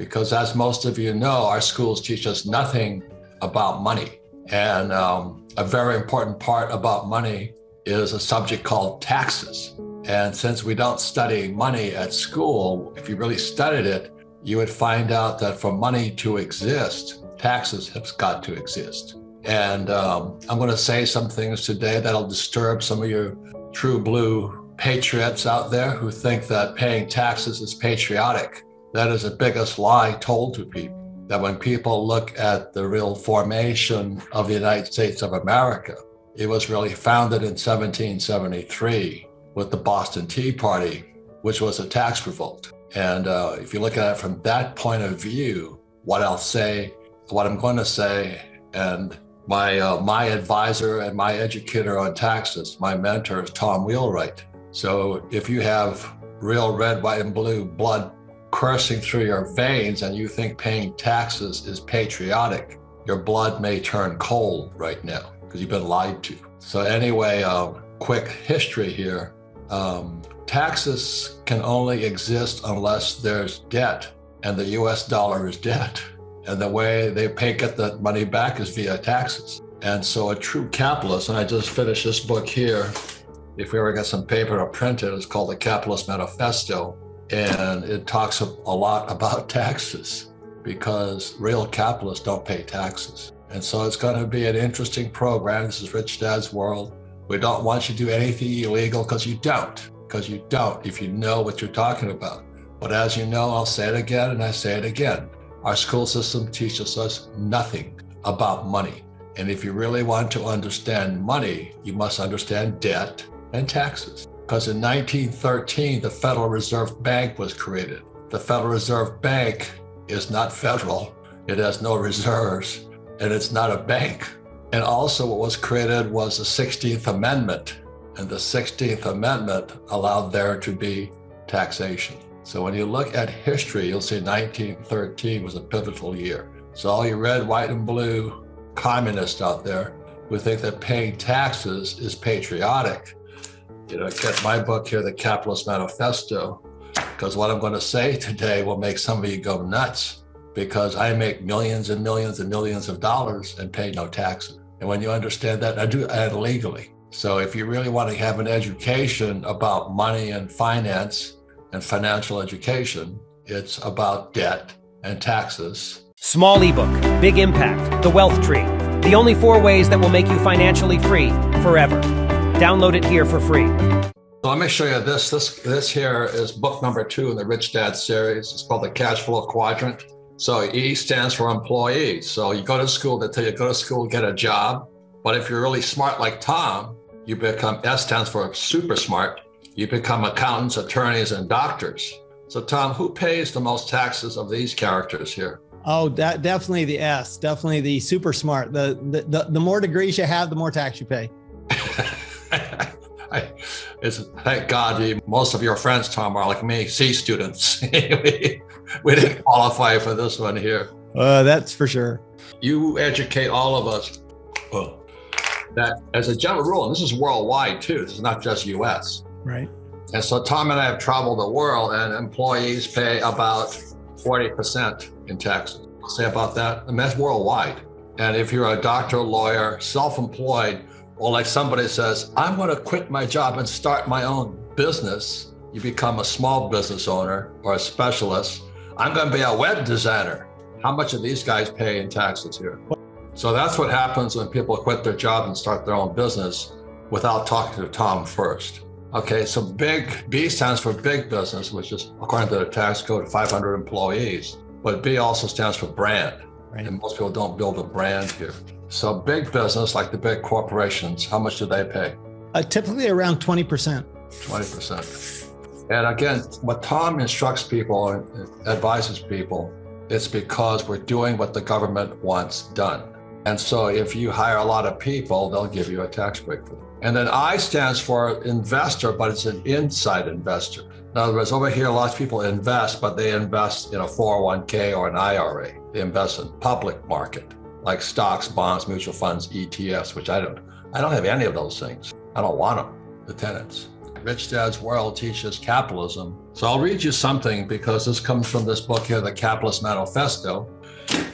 because as most of you know, our schools teach us nothing about money. And um, a very important part about money is a subject called taxes. And since we don't study money at school, if you really studied it, you would find out that for money to exist, taxes have got to exist. And um, I'm going to say some things today that'll disturb some of your true blue patriots out there who think that paying taxes is patriotic. That is the biggest lie told to people. That when people look at the real formation of the United States of America, it was really founded in 1773 with the Boston Tea Party, which was a tax revolt. And uh, if you look at it from that point of view, what I'll say, what I'm going to say, and my uh, my advisor and my educator on taxes, my mentor is Tom Wheelwright. So if you have real red, white, and blue blood coursing through your veins and you think paying taxes is patriotic, your blood may turn cold right now because you've been lied to. So anyway, uh, quick history here. Um, taxes can only exist unless there's debt, and the US dollar is debt. And the way they pay get the money back is via taxes. And so a true capitalist, and I just finished this book here. If we ever get some paper to print it, it's called the Capitalist Manifesto. And it talks a lot about taxes because real capitalists don't pay taxes. And so it's going to be an interesting program. This is Rich Dad's World. We don't want you to do anything illegal because you don't, because you don't if you know what you're talking about. But as you know, I'll say it again and I say it again. Our school system teaches us nothing about money. And if you really want to understand money, you must understand debt and taxes. Because in 1913, the Federal Reserve Bank was created. The Federal Reserve Bank is not federal, it has no reserves, and it's not a bank. And also, what was created was the 16th Amendment. And the 16th Amendment allowed there to be taxation. So when you look at history, you'll see 1913 was a pivotal year. So, all you red, white, and blue communists out there who think that paying taxes is patriotic, you know, get my book here, The Capitalist Manifesto, because what I'm going to say today will make some of you go nuts because I make millions and millions and millions of dollars and pay no taxes. And when you understand that, I do and legally. So if you really want to have an education about money and finance and financial education, it's about debt and taxes. Small ebook, big impact, the wealth tree. The only four ways that will make you financially free forever. Download it here for free. So let me show you this. This this here is book number two in the Rich Dad series. It's called the Cashflow Quadrant. So E stands for employees. So you go to school, they tell you go to school, get a job. But if you're really smart like Tom, you become S stands for super smart. You become accountants, attorneys, and doctors. So Tom, who pays the most taxes of these characters here? Oh, that definitely the S, definitely the super smart. The the the, the more degrees you have, the more tax you pay. I, it's thank God most of your friends, Tom, are like me, C students. we, we didn't qualify for this one here. Uh, that's for sure. You educate all of us well, that, as a general rule, and this is worldwide too. This is not just U.S. Right. And so Tom and I have traveled the world, and employees pay about forty percent in taxes. Say about that, and that's worldwide. And if you're a doctor, lawyer, self-employed, or like somebody says, I'm going to quit my job and start my own business, you become a small business owner or a specialist. I'm going to be a web designer. How much do these guys pay in taxes here? So that's what happens when people quit their job and start their own business without talking to Tom first. Okay, so big B stands for big business, which is according to the tax code 500 employees. But B also stands for brand. Right. And most people don't build a brand here. So big business, like the big corporations, how much do they pay? Uh, typically around 20%. 20%. And again, what Tom instructs people and advises people, it's because we're doing what the government wants done. And so if you hire a lot of people, they'll give you a tax break for them. And then I stands for investor, but it's an inside investor. In other words, over here, lots of people invest, but they invest in a 401k or an IRA. They invest in public market like stocks, bonds, mutual funds, ETFs, which I don't. I don't have any of those things. I don't want them. The tenants. Rich Dad's World teaches capitalism. So I'll read you something because this comes from this book here, The Capitalist Manifesto.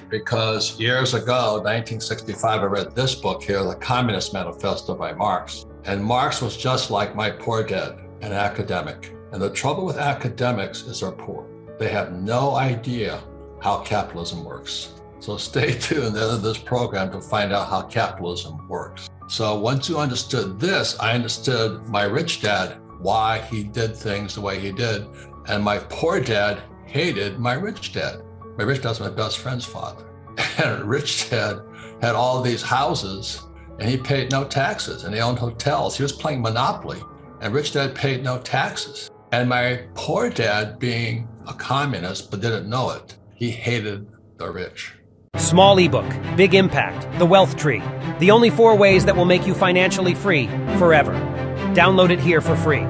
Because years ago, 1965, I read this book here, The Communist Manifesto by Marx. And Marx was just like my poor dad, an academic. And the trouble with academics is they're poor. They have no idea how capitalism works. So stay tuned in this program to find out how capitalism works. So once you understood this, I understood my rich dad, why he did things the way he did. And my poor dad hated my rich dad. My rich dad's my best friend's father. And rich dad had all these houses and he paid no taxes and he owned hotels. He was playing Monopoly and rich dad paid no taxes. And my poor dad, being a communist but didn't know it, he hated the rich. Small ebook, big impact, The Wealth Tree. The only four ways that will make you financially free forever. Download it here for free.